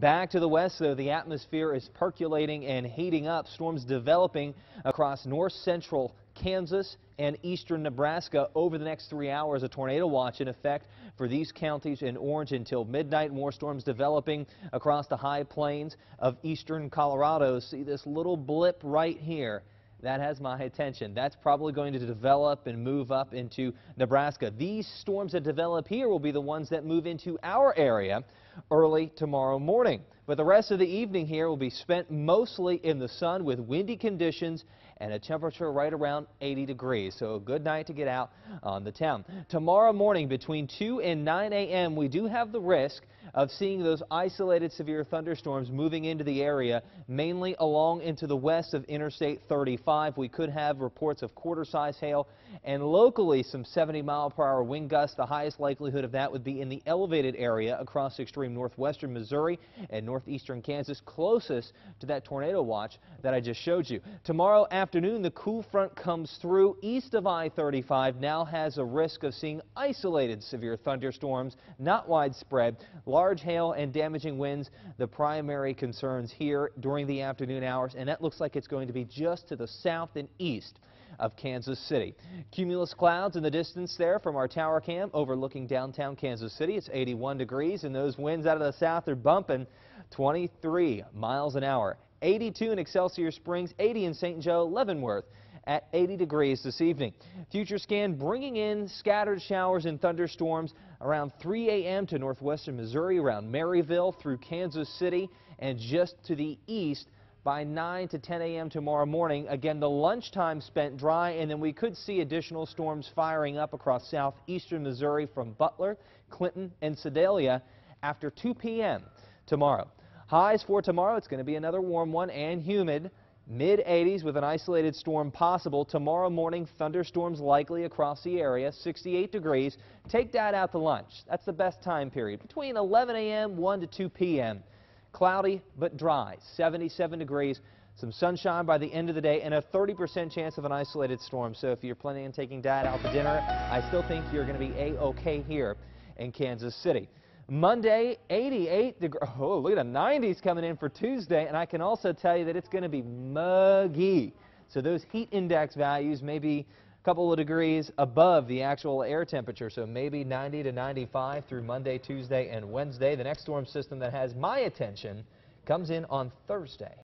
Back to the west, though, the atmosphere is percolating and heating up. Storms developing across north central Kansas and eastern Nebraska over the next three hours. A tornado watch in effect for these counties in orange until midnight. More storms developing across the high plains of eastern Colorado. See this little blip right here. That has my attention. That's probably going to develop and move up into Nebraska. These storms that develop here will be the ones that move into our area early tomorrow morning. But the rest of the evening here will be spent mostly in the sun with windy conditions and a temperature right around 80 degrees. So a good night to get out on the town. Tomorrow morning between 2 and 9 a.m. we do have the risk of seeing those isolated severe thunderstorms moving into the area, mainly along into the west of Interstate 35. We could have reports of quarter-size hail and locally some 70 mile per hour wind gusts. The highest likelihood of that would be in the elevated area across extreme northwestern Missouri and northeastern Kansas, closest to that tornado watch that I just showed you. Tomorrow afternoon, the cool front comes through east of I-35, now has a risk of seeing isolated severe thunderstorms, not widespread. Large hail and damaging winds, the primary concerns here during the afternoon hours, and that looks like it's going to be just to the south and east of Kansas City. Cumulus clouds in the distance there from our tower cam overlooking downtown Kansas City. It's 81 degrees and those winds out of the south are bumping 23 miles an hour. 82 in Excelsior Springs, 80 in St. Joe, Leavenworth at 80 degrees this evening. Future scan bringing in scattered showers and thunderstorms around 3 a.m. to northwestern Missouri, around Maryville through Kansas City, and just to the east by 9 to 10 a.m. tomorrow morning. Again, the lunchtime spent dry, and then we could see additional storms firing up across southeastern Missouri from Butler, Clinton, and Sedalia after 2 p.m. tomorrow. Highs for tomorrow, it's going to be another warm one and humid. Mid 80s with an isolated storm possible. Tomorrow morning, thunderstorms likely across the area. 68 degrees. Take that out to lunch. That's the best time period. Between 11 a.m. 1 to 2 p.m. Cloudy but dry, 77 degrees. Some sunshine by the end of the day and a 30% chance of an isolated storm. So if you're planning on taking dad out to dinner, I still think you're going to be a-okay here in Kansas City. Monday, 88 degrees. Oh, look at the 90s coming in for Tuesday. And I can also tell you that it's going to be muggy. So those heat index values may be couple of degrees above the actual air temperature, so maybe 90 to 95 through Monday, Tuesday, and Wednesday. The next storm system that has my attention comes in on Thursday.